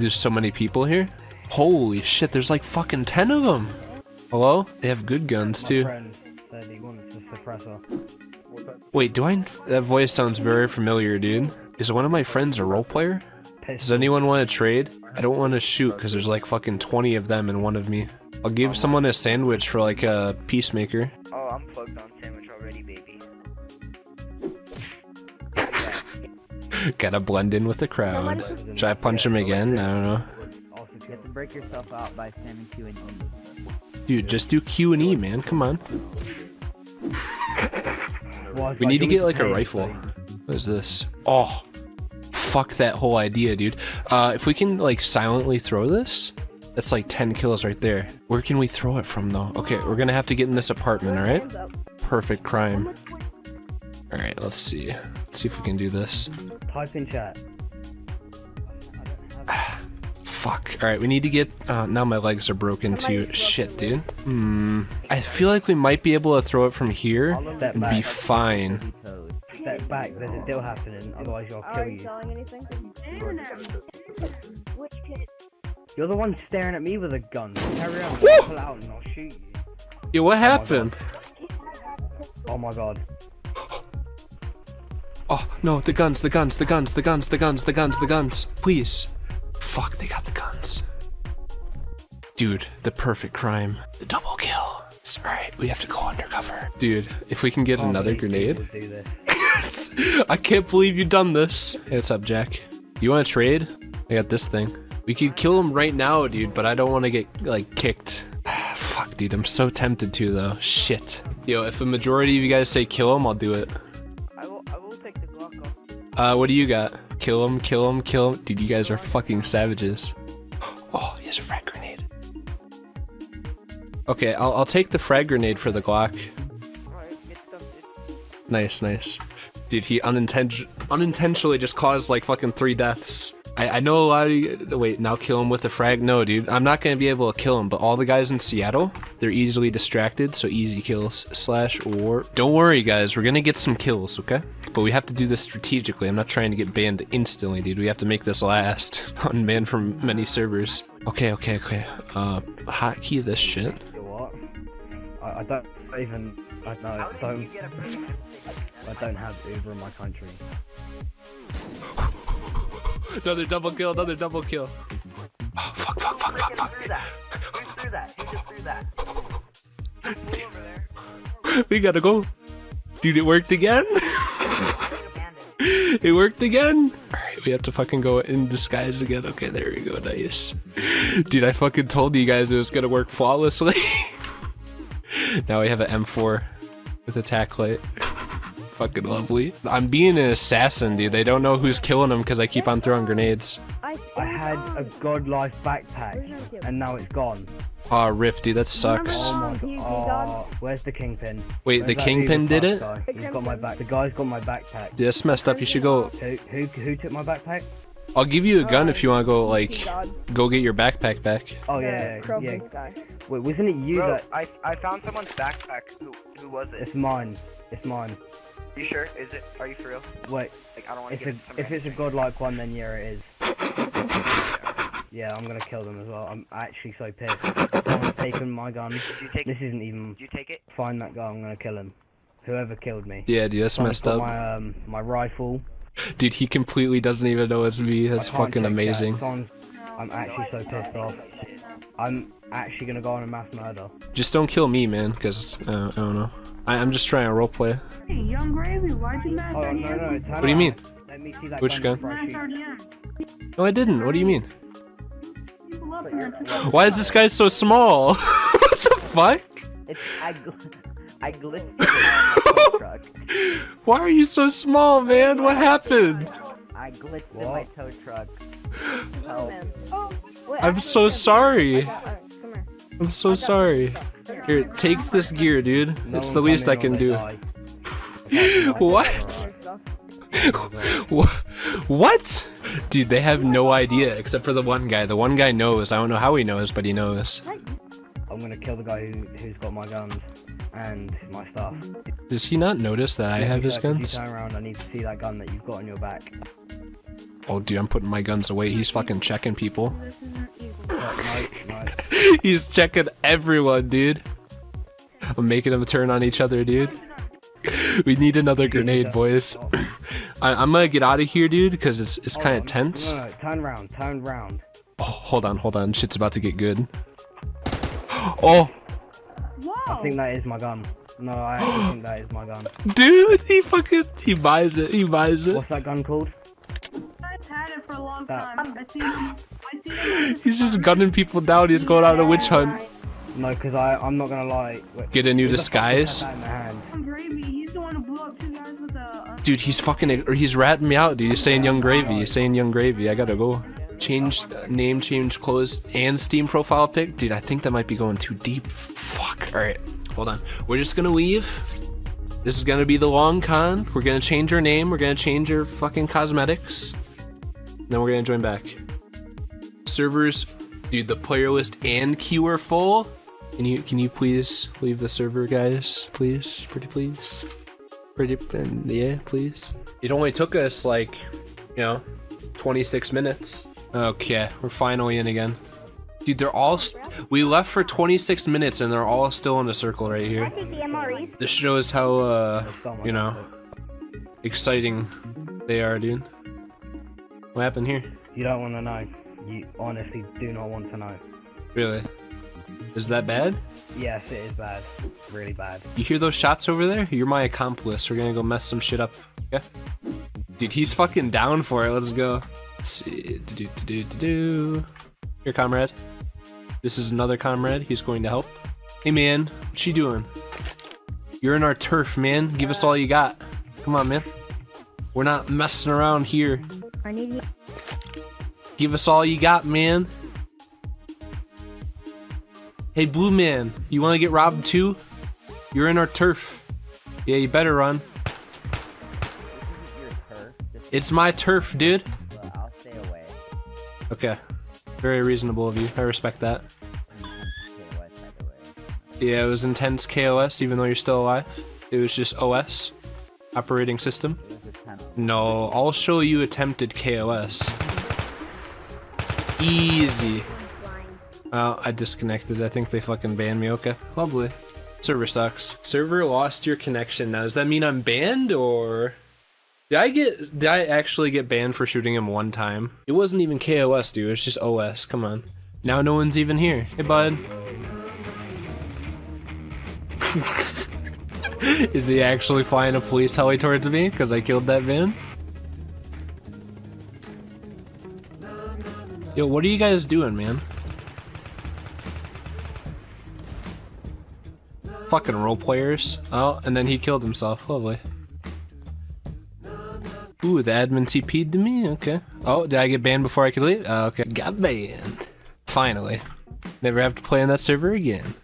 There's so many people here. Holy shit, there's like fucking 10 of them. Hello? They have good guns too. friend said he wanted the suppressor. Wait, do I? That voice sounds very familiar, dude. Is one of my friends a role player? Does anyone want to trade? I don't want to shoot because there's like fucking 20 of them and one of me. I'll give someone a sandwich for like a peacemaker. Oh, I'm plugged on sandwich already, baby. Gotta blend in with the crowd. Should I punch him again? I don't know. You have to break yourself out by spamming Q and E. Dude, just do Q and E, man. Come on. We need to get like a rifle. What is this? Oh, fuck that whole idea, dude. Uh, if we can like silently throw this, that's like 10 kills right there. Where can we throw it from though? Okay, we're gonna have to get in this apartment, alright? Perfect crime. Alright, let's see. Let's see if we can do this. Type in chat. Fuck. Alright, we need to get. Uh, now my legs are broken too. Shit, dude. Hmm. I feel like we might be able to throw it from here Step and be fine. Step back. There's a deal happening. Otherwise, I'll kill Are you you. selling anything? Which kid? You're the one staring at me with a gun. Carry on. Pull out and I'll shoot you. Yo, what happened? Oh my god. Oh, no, the guns, the guns, the guns, the guns, the guns, the guns, the guns. Please. Fuck, they got the guns. Dude, the perfect crime. The double kill. Alright, we have to go undercover. Dude, if we can get Can't another grenade. people do this. I can't believe you done this. Hey, what's up, Jack? You want to trade? I got this thing. We could kill him right now, dude, but I don't want to get, like, kicked. Fuck, dude, I'm so tempted to, though. Shit. Yo, if a majority of you guys say kill him, I'll do it. Uh, what do you got? Kill him, kill him, kill him. Dude, you guys are fucking savages. Oh, he has a frag grenade. Okay, I'll, I'll take the frag grenade for the Glock. Nice, nice. Dude, he uninten- unintentionally just caused like fucking three deaths. I, I know a lot of you. Wait, now kill him with the frag? No, dude. I'm not gonna be able to kill him, but all the guys in Seattle, they're easily distracted, so easy kills. Slash war. Don't worry, guys. We're gonna get some kills, okay? But we have to do this strategically. I'm not trying to get banned instantly, dude. We have to make this last. Unbanned from many servers. Okay, okay, okay. Uh, hotkey this shit. You what? I, I don't even. I know. I don't. you get a free I don't have Uber in my country. Another double kill, another double kill. Oh, fuck, fuck, fuck, fuck, fuck. through that? Who's through that? Who just threw that? Go over there. We gotta go. Dude, it worked again. It worked again. Alright, we have to fucking go in disguise again. Okay, there we go. Nice. Dude, I fucking told you guys it was gonna work flawlessly. now we have an M4 with attack light. fucking lovely. I'm being an assassin, dude. They don't know who's killing them because I keep on throwing grenades. I, I had a god life backpack, and now it's gone. Aw, rip, dude. That sucks. Oh my Oh, god. god. Oh, where's the kingpin? Wait, Where's the kingpin did it? Guy? He's got my back. The guy's got my backpack. Dude, that's messed up. You should go. Who who who took my backpack? I'll give you a gun if you want to go, like, go get your backpack back. Oh The yeah, Crow yeah. Wait, wasn't it you Bro, that? I I found someone's backpack. Who who was it? It's mine. It's mine. You sure? Is it? Are you for real? Wait, Like I don't want to if get it, some if it's a godlike one, then yeah, it is. Yeah, I'm gonna kill them as well. I'm actually so pissed. Someone's taken my gun. Did you take? This isn't even. Did you take it? Find that guy. I'm gonna kill him. Whoever killed me. Yeah, dude, that's Someone's messed got up. My um my rifle. Dude, he completely doesn't even know it's me. That's fucking take that. amazing. I'm actually so pissed off. I'm actually gonna go on a mass murder. Just don't kill me, man, because uh, I don't know. I, I'm just trying to roleplay. Hey, Young Gravy, why'd you mad Oh that no no! What do you mean? Let me see that Which gun. gun? before I Man's shoot. already in. No, I didn't. What do you mean? People up here. Why is this guy so small? what the fuck? It's I, glitched behind my truck. Why are you so small, man? What happened? I glitched in my tow truck. Oh, Help. Oh, wait, I'm so sorry. I got- alright, come here. I'm so sorry. Here, take this gear, dude. It's the least I can do. die. Apart from my What? what? Dude, they have no idea except for the one guy. The one guy knows. I don't know how he knows, but he knows. I'm gonna kill the guy who, who's got my guns and my stuff. Does he not notice that I have his guns? turn around, I need to see that gun that you've got on your back. Oh, dude, I'm putting my guns away. He's fucking checking people. This isn't evil. No, no. He's checking everyone, dude. I'm making them turn on each other, dude. We need another grenade, boys. I, I'm gonna get out of here, dude, because it's it's kind of tense. No, no, turn round, turn round. Oh, hold on, hold on. Shit's about to get good. Oh! I think that is my gun. No, I actually think that is my gun. dude, he fucking he buys it. He buys it. What's that gun called? I've had it for a long That- time. I see. I see. He's just gunning people down. He's going out on a witch hunt. No, because I I'm not gonna lie. Wait, Get a new who the fuck has disguise. that in their hand? Young Gravy, he's the one who blew up two guys with a. a Dude, he's fucking or he's ratting me out, dude. He's saying young gravy. He's saying young gravy. I gotta go. Change uh, name, change clothes, and Steam profile pic. Dude, I think that might be going too deep. Fuck. All right, hold on. We're just gonna leave. This is gonna be the long con. We're gonna change our name. We're gonna change our fucking cosmetics. Then we're gonna join back. Servers, dude. The player list and queue are full. Can you can you please leave the server, guys? Please, pretty please. Pretty, and yeah, please. It only took us like, you know, 26 minutes. Okay, we're finally in again. Dude, they're all. St- we left for 26 minutes and they're all still in a circle right I here. the MREs. This shows how, uh, you know, exciting they are, dude. What happened here? You don't want to know. You honestly do not want to know. Really? Is that bad? Yes, it is bad. Really bad. You hear those shots over there? You're my accomplice. We're gonna go mess some shit up. Okay? Dude, he's fucking down for it. Let's go. Let's see. Do, do, do, do, do. Here, comrade. This is another comrade. He's going to help. Hey, man. What you doing? You're in our turf, man. Give us all you got. Come on, man. We're not messing around here. I need you. Give us all you got, man. Hey, Blue Man, you want to get robbed too? You're in our turf. Yeah, you better run. Your turf. Just It's my turf, dude. well, I'll stay away. Okay. Very reasonable of you. I respect that. Yeah, it was intense KOS, even though you're still alive. It was just OS. Operating system. No, I'll show you attempted KOS. Easy. Oh, I disconnected. I think they fucking banned me. Okay, lovely. Server sucks. Server lost your connection. Now, does that mean I'm banned or? Did I get? Did I actually get banned for shooting him one time? It wasn't even KOS, dude. It's just OS. Come on. Now no one's even here. Hey, bud. Is he actually flying a police heli towards me because I killed that van? Yo, what are you guys doing, man? Fucking role players. Oh, and then he killed himself. Lovely. Ooh, the admin TP'd to me? Okay. Oh, did I get banned before I could leave? Oh, okay. Got banned. Finally. Never have to play on that server again.